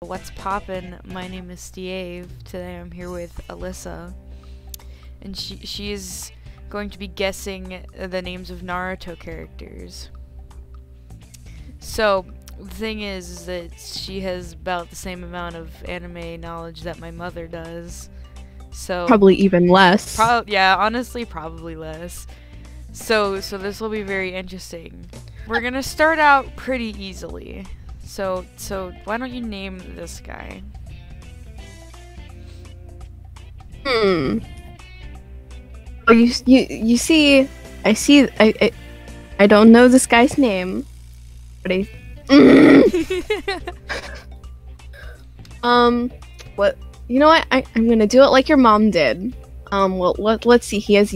What's poppin'? My name is Steve. Today I'm here with Alyssa, and she she is going to be guessing the names of Naruto characters. So the thing is, is that she has about the same amount of anime knowledge that my mother does. So Probably even less. Pro- yeah, honestly, probably less. So, so this will be very interesting. We're gonna start out pretty easily. So, so why don't you name this guy? hmm. Oh, you you you see, I see. I I, I don't know this guy's name, but I. um, what? You know what? I I'm gonna do it like your mom did. Um, well, let let's see. He has.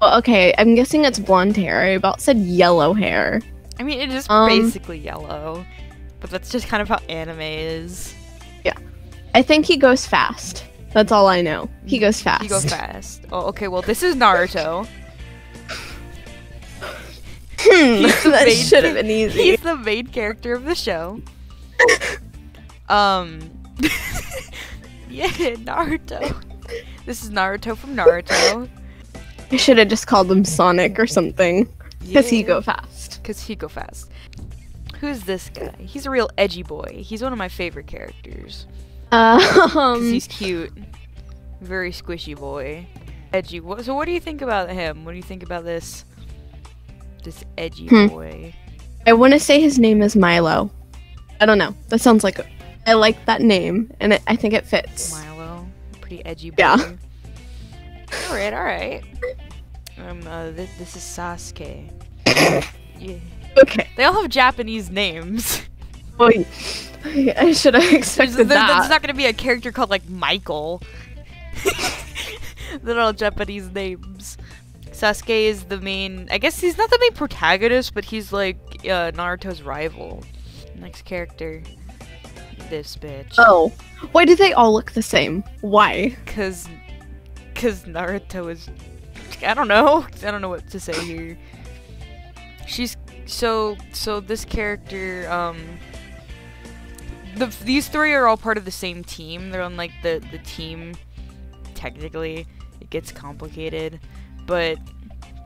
Well, okay, I'm guessing it's blonde hair. I about said yellow hair. I mean, it is Um, basically yellow, but that's just kind of how anime is. Yeah. I think he goes fast. That's all I know. He goes fast. He goes fast. Oh, okay. Well, this is Naruto. Hmm, He's the that main should have been easy. He's the main character of the show. Um. yeah, Naruto. This is Naruto from Naruto. I should have just called him Sonic or something. Because he go fast. Cause he go fast. Who's this guy? He's a real edgy boy. He's one of my favorite characters. Um, he's cute. Very squishy boy. Edgy. So what do you think about him? What do you think about this? This edgy Hmm. boy. I want to say his name is Milo. I don't know. That sounds like a, I like that name, and it, I think it fits. Milo. Pretty edgy boy. Yeah. Alright, alright. Um, uh, th- this is Sasuke. yeah. Okay. They all have Japanese names. Wait. I should have expected there- there's that. not gonna be a character called like Michael. They're all Japanese names. Sasuke is the main. I guess he's not the main protagonist, but he's like uh, Naruto's rival. Next character. This bitch. Oh, why do they all look the same? Why? Cause, cause Naruto is. I don't know. I don't know what to say here. She's so so. This character, um, the these three are all part of the same team. They're on like the the team. Technically, it gets complicated, but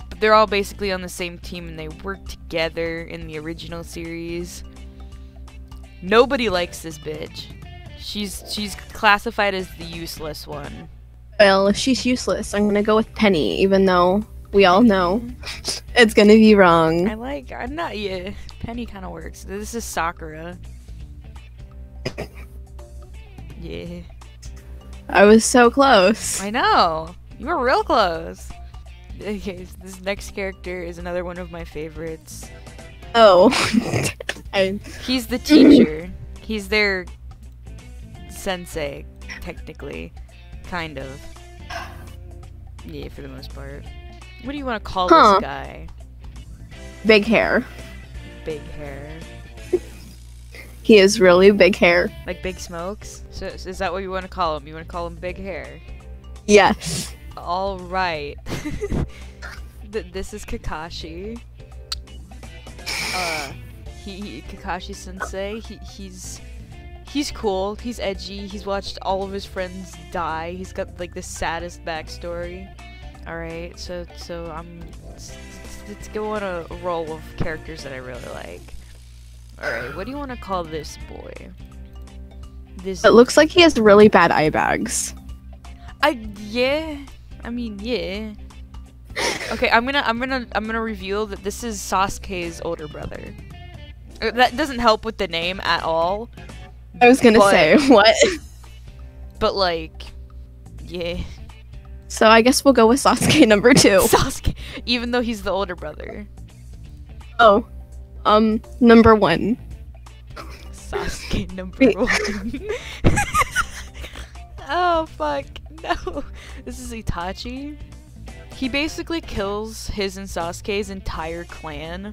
but they're all basically on the same team and they work together in the original series. Nobody likes this bitch. She's she's classified as the useless one. Well, if she's useless, I'm gonna go with Penny, even though we all know it's gonna be wrong. I like. I'm not. Yeah, Penny kind of works. This is Sakura. Yeah, I was so close. I know. You were real close. Okay, so this next character is another one of my favorites. Oh, I He's the teacher. He's their sensei, technically, kind of. Yeah, for the most part. What do you want to call Huh. this guy? big hair. Big hair, He has really big hair. like Big Smokes. So is that what you want to call him? You want to call him Big Hair? Yes. All right. Th- this is Kakashi. Uh, he, he Kakashi Sensei. He he's he's cool. He's edgy. He's watched all of his friends die. He's got like the saddest backstory. All right. So so I'm let's, go on a roll of characters that I really like. All right. What do you want to call this boy? This It looks like he has really bad eye bags. I yeah. I mean yeah. Okay, I'm gonna I'm gonna I'm gonna reveal that this is Sasuke's older brother. Uh, That doesn't help with the name at all, I was gonna But- say what. but like, yeah, So I guess we'll go with Sasuke number two. Sasuke. Even though he's the older brother, Oh, um, number one. Sasuke number one. oh fuck no! This is Itachi. He basically kills his and Sasuke's entire clan,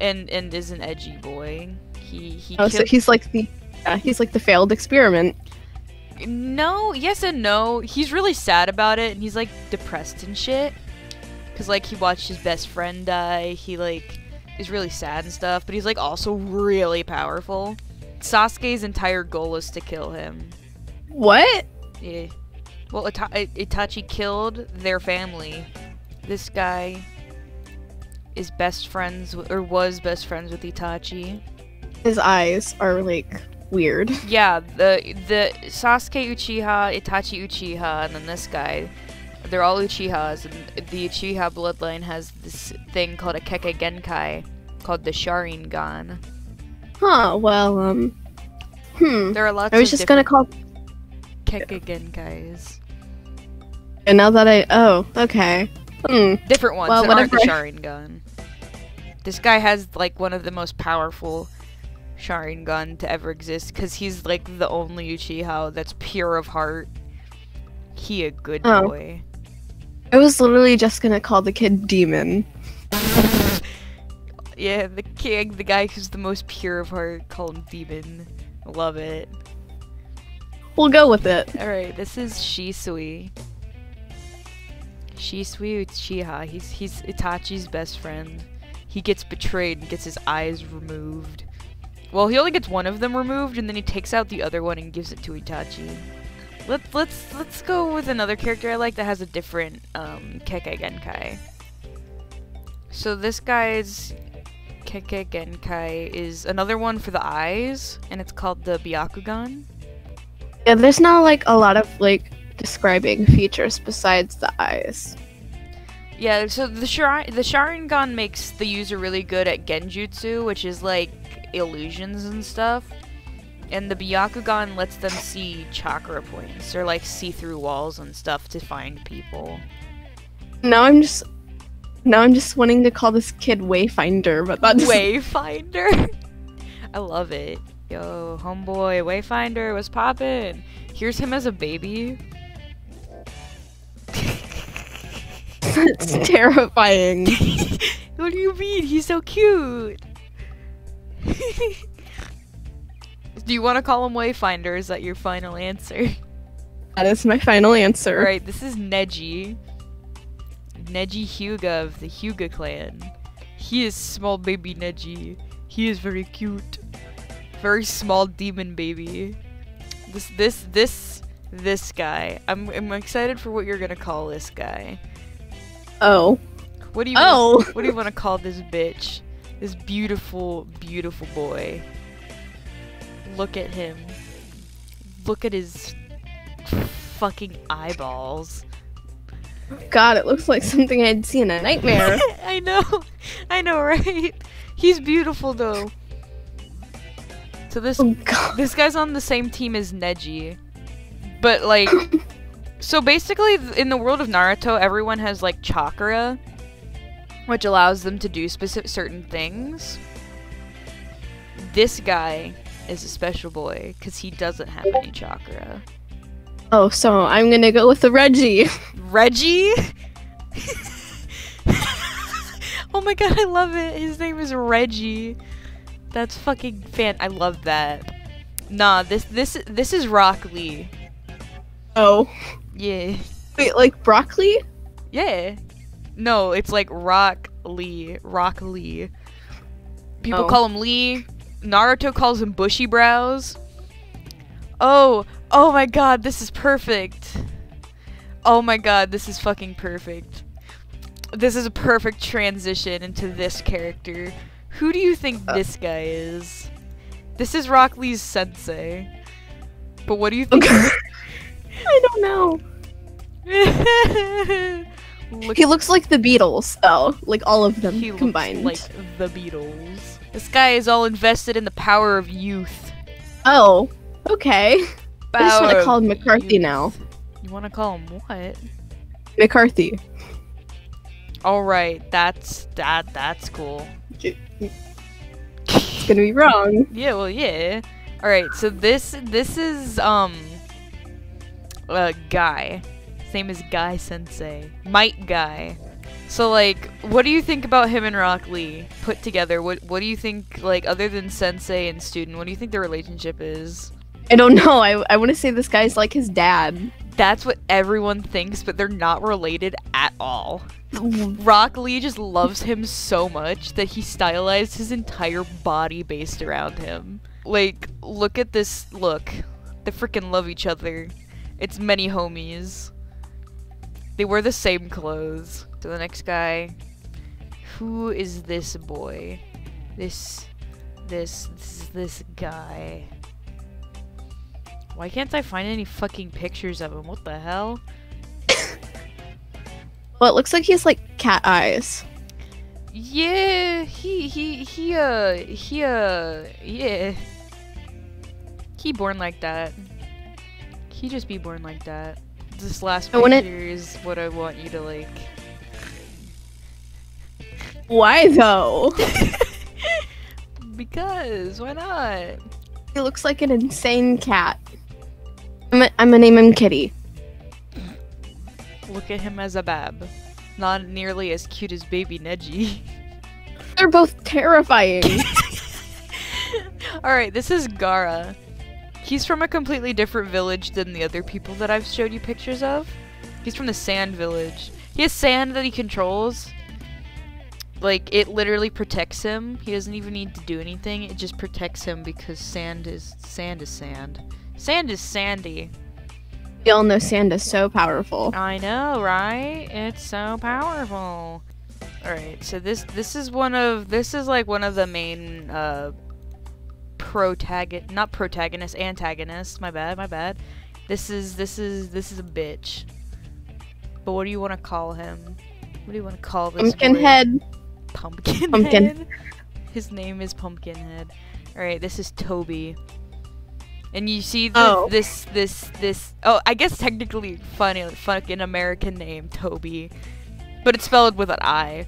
and and is an edgy boy. He he Oh, so he's like the, yeah, he's like the failed experiment. No, yes and no. He's really sad about it, and he's like depressed and shit. Cause like he watched his best friend die. He like is really sad and stuff, but he's like also really powerful. Sasuke's entire goal is to kill him. What? Yeah. Well, Ita- Itachi killed their family. This guy is best friends w- or was best friends with Itachi. His eyes are like weird. Yeah, the the Sasuke Uchiha, Itachi Uchiha, and then this guy. They're all Uchihas, and the Uchiha bloodline has this thing called a Kekkei Genkai, called the Sharingan. Huh, well, um. Hmm. There are lots I was of just gonna call. Kekkei Genkais. And now that I. Oh, okay. Hmm. Different ones Well, that aren't the whatever. Sharingan. This guy has like one of the most powerful Sharingan to ever exist because he's like the only Uchiha that's pure of heart. He a good Oh. boy. I was literally just gonna call the kid Demon. Yeah, the king, the guy who's the most pure of heart, call him Demon. Love it. We'll go with it. Alright, this is Shisui. Shisui Uchiha. He's he's Itachi's best friend. He gets betrayed and gets his eyes removed. Well, he only gets one of them removed, and then he takes out the other one and gives it to Itachi. Let's let's let's go with another character I like that has a different um, Kekkei Genkai. So this guy's Kekkei Genkai is another one for the eyes, and it's called the Byakugan. Yeah, there's not like a lot of like describing features besides the eyes. Yeah, so the Shari- the Sharingan makes the user really good at Genjutsu, which is like illusions and stuff. And the Byakugan lets them see chakra points or like see through walls and stuff to find people. Now I'm just. Now I'm just wanting to call this kid Wayfinder, but that's Wayfinder. I love it. Yo, homeboy, Wayfinder, what's poppin'? Here's him as a baby. That's terrifying. what do you mean? He's so cute. do you want to call him Wayfinder? Is that your final answer? That is my final answer. Right, this is Neji. Neji Hyuga of the Hyuga clan. He is small baby Neji. He is very cute. Very small demon baby. This this this this guy. I'm I'm excited for what you're gonna call this guy. Oh. What do you Oh. what do you want to call this bitch? This beautiful, beautiful boy. Look at him. Look at his fucking eyeballs. God, it looks like something I'd see in a nightmare. I know. I know, right? He's beautiful though. So this oh this guy's on the same team as Neji. But like so basically in the world of Naruto everyone has like chakra which allows them to do specific certain things. This guy is a special boy cuz he doesn't have any chakra. Oh, so I'm gonna go with the Reggie. Reggie? oh my god, I love it. His name is Reggie. That's fucking fan. I love that. Nah, this this this is Rock Lee. Oh. Yeah. Wait, like broccoli? Yeah. No, it's like Rock Lee. Rock Lee. People Oh. call him Lee. Naruto calls him Bushy Brows. Oh, oh my god, this is perfect. Oh my god, this is fucking perfect. This is a perfect transition into this character. Who do you think Uh. this guy is? This is Rock Lee's sensei. But what do you think? I don't know. He looks like the Beatles, though. Like all of them He looks combined. like the Beatles. This guy is all invested in the power of youth. Oh, okay. I just want Power to call him McCarthy youth. now. You want to call him what? McCarthy. All right, that's that. That's cool. It's gonna be wrong. Yeah, well, yeah. All right, so this this is um a guy. His name is Guy Sensei, Might Guy. So like, what do you think about him and Rock Lee put together? What what do you think like other than Sensei and student? What do you think their relationship is? I don't know. I, I want to say this guy's like his dad. That's what everyone thinks, but they're not related at all. Mm. Rock Lee just loves him so much that he stylized his entire body based around him. Like, look at this look. They freaking love each other. It's many homies. They wear the same clothes. So the next guy. Who is this boy? This, this, this, this guy. Why can't I find any fucking pictures of him? What the hell? Well, it looks like he has like cat eyes. Yeah, he he he uh he uh yeah. He born like that. He just be born like that. This last I picture is what I want you to like. Why though? Because why not? he looks like an insane cat. I'm, i I'm gonna name him Kitty. Look at him as a bab. Not nearly as cute as baby Neji. They're both terrifying. Alright, this is Gaara. He's from a completely different village than the other people that I've showed you pictures of. He's from the sand village. He has sand that he controls. Like, it literally protects him. He doesn't even need to do anything. It just protects him because sand is sand is sand. Sand is sandy. we all know sand is so powerful. I know, right? It's so powerful. Alright, so this this is one of this is like one of the main uh protagonist not protagonist, antagonist, my bad, my bad. This is this is this is a bitch. But what do you want to call him? What do you want to call this? Pumpkinhead. Pumpkinhead. Pumpkin. His name is Pumpkinhead. Alright, this is Tobi. And you see th- Oh. this this this oh I guess technically funny fucking American name, Toby. But it's spelled with an I.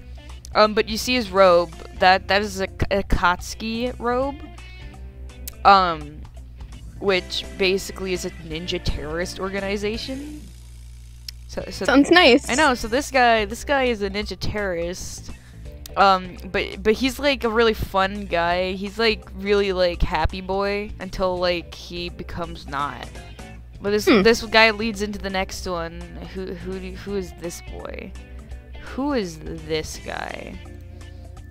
Um but you see his robe. That that is a, Akatsuki robe. Um which basically is a ninja terrorist organization. So, so Sounds nice. I know. So this guy, this guy is a ninja terrorist. Um, but but he's like a really fun guy. He's like really like happy boy until like he becomes not. But this Hmm. this guy leads into the next one. Who who who is this boy? Who is this guy?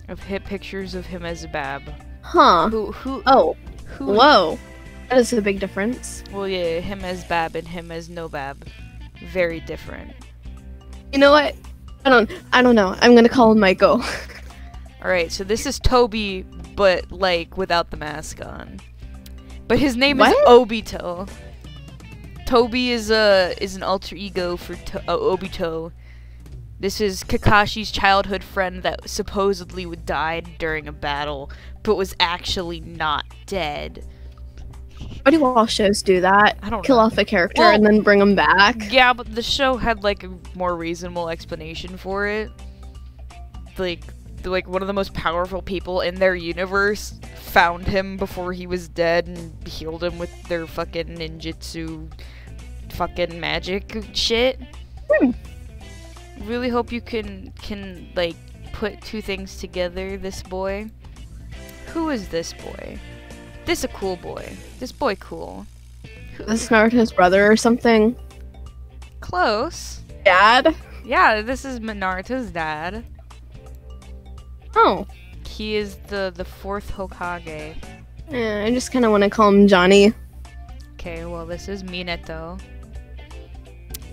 I've hit pictures of him as a Bab. Huh. Who who Oh, who? whoa. That is a big difference. Well, yeah, him as Bab and him as no Bab, very different. You know what? I don't. I don't know. I'm gonna call him Michael. Alright, so this is Tobi, but like without the mask on. But his name What? is Obito. Tobi is a is an alter ego for to- uh, Obito. This is Kakashi's childhood friend that supposedly would died during a battle, but was actually not dead. Why do all shows do that? I don't Kill know. off a character Well- and then bring him back. Yeah, but the show had like a more reasonable explanation for it. Like, like one of the most powerful people in their universe found him before he was dead and healed him with their fucking ninjutsu, fucking magic shit. Hmm. Really hope you can can like put two things together. This boy. Who is this boy? This a cool boy. This boy cool. This Naruto's brother or something. Close. Dad. Yeah, this is Naruto's dad. Oh. He is the the fourth Hokage. Yeah, I just kind of want to call him Johnny. Okay, well this is Minato.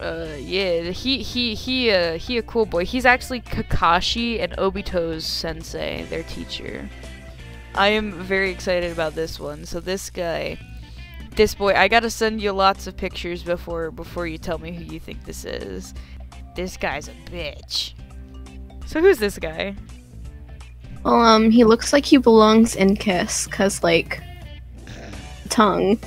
Uh, yeah, he he he uh he a cool boy. He's actually Kakashi and Obito's sensei, their teacher. I am very excited about this one. So this guy, this boy, I gotta send you lots of pictures before before you tell me who you think this is. This guy's a bitch. So who's this guy? Well, um, he looks like he belongs in Kiss, cause like tongue.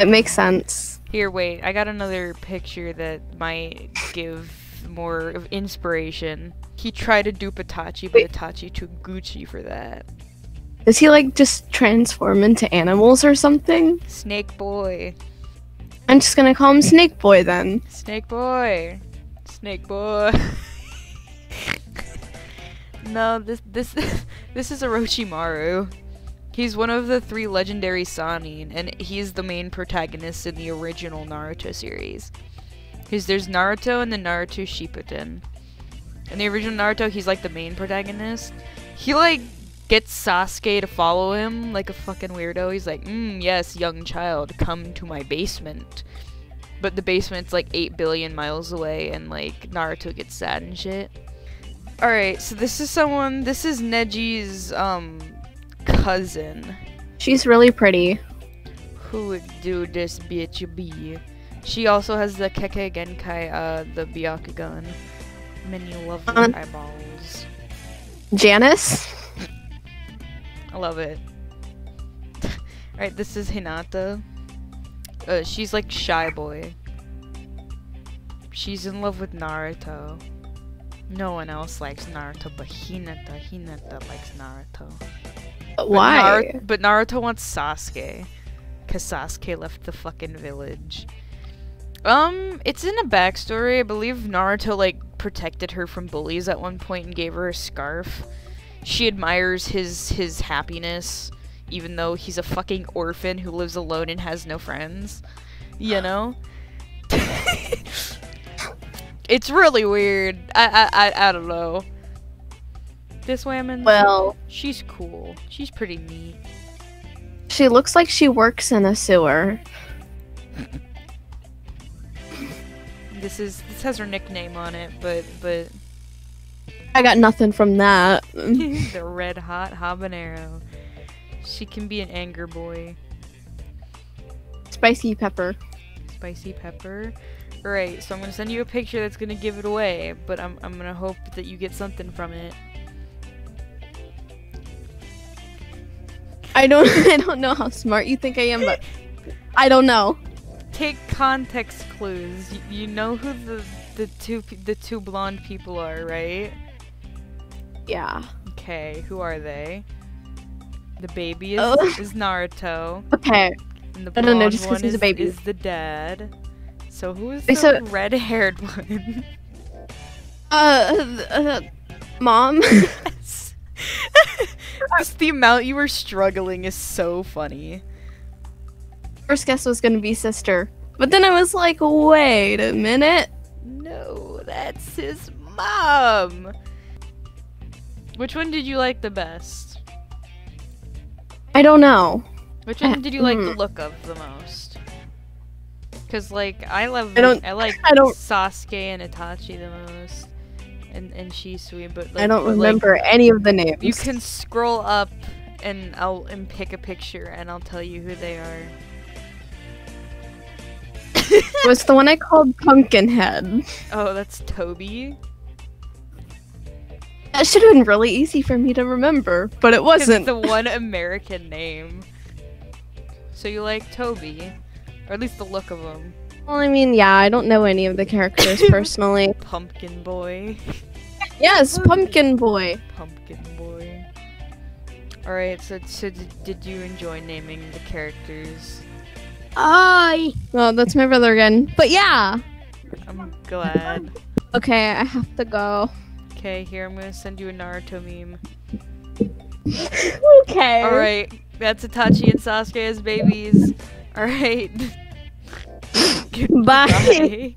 It makes sense. Here, wait. I got another picture that might give more of inspiration. He tried to dupe Itachi, but Wait. Itachi took Gucci for that. Does he like just transform into animals or something? Snake Boy. I'm just gonna call him Snake Boy then. Snake Boy. Snake Boy. no, this this this is Orochimaru. He's one of the three legendary Sannin, and he's the main protagonist in the original Naruto series. Because there's Naruto and the Naruto Shippuden. In the original Naruto, he's like the main protagonist. He like gets Sasuke to follow him like a fucking weirdo. He's like, mm, yes, young child, come to my basement. But the basement's like 8 billion miles away, and like Naruto gets sad and shit. Alright, so this is someone, this is Neji's, um, cousin. She's really pretty. Who would do this bitch be? She also has the Kekkei Genkai, uh, the Byakugan. Many lovely Um, eyeballs. Janice? I love it. Alright, this is Hinata. Uh, she's like shy boy. She's in love with Naruto. No one else likes Naruto, but Hinata, Hinata likes Naruto. But Why? Nar- but Naruto wants Sasuke. Cause Sasuke left the fucking village. Um, it's in a backstory. I believe Naruto like protected her from bullies at one point and gave her a scarf. She admires his his happiness, even though he's a fucking orphan who lives alone and has no friends. You know? it's really weird. I I I, I don't know. This woman well, She's cool. She's pretty neat. she looks like she works in a sewer. This is this has her nickname on it, but but I got nothing from that. the red hot habanero. She can be an anger boy. Spicy pepper. Spicy pepper. Alright, so I'm gonna send you a picture that's gonna give it away, but I'm I'm gonna hope that you get something from it. I don't I don't know how smart you think I am, but I don't know. Take context clues. You, you know who the the two the two blonde people are, right? Yeah. Okay, who are they? The baby is, Oh. is Naruto. Okay. And the I don't know, just just one he's a baby. is the dad. So who is the so- red-haired one? Uh, uh mom. Yes. Just the amount you were struggling is so funny. First guess was gonna be sister, but then I was like, wait a minute. No, that's his mom. Which one did you like the best? I don't know. Which one did you like the hmm. look of the most? Cause like I love I don't- I like I don't- Sasuke and Itachi the most, and and Shisui, but like, I don't but, like, remember any of the names. You can scroll up and I'll and pick a picture and I'll tell you who they are. was the one I called Pumpkinhead. Oh, that's Tobi. That should have been really easy for me to remember, but it wasn't. It's the one American name. So you like Tobi, or at least the look of him. Well, I mean, yeah, I don't know any of the characters personally. Pumpkin boy, yes, Pumpkin Boy. pumpkin boy. All right. So so did, did you enjoy naming the characters? I. Well, that's my brother again. But yeah. I'm glad. Okay, I have to go. Okay, here I'm gonna send you a Naruto meme. okay. All right, that's Itachi and Sasuke as babies. All right. Bye. Bye.